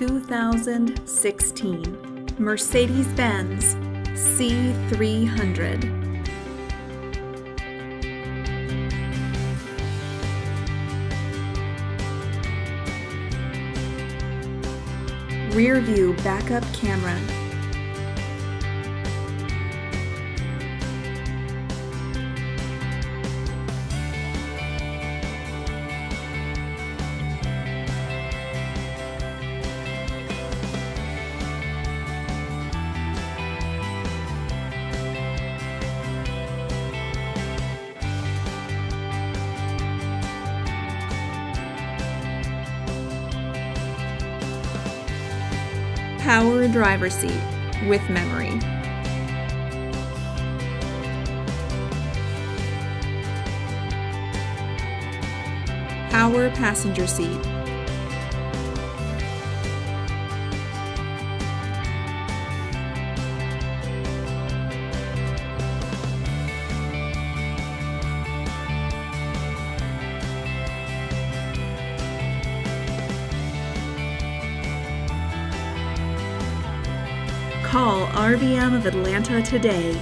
2016 Mercedes Benz C300. Rear view backup camera. Power driver seat with memory. Power passenger seat. Call RBM of Atlanta today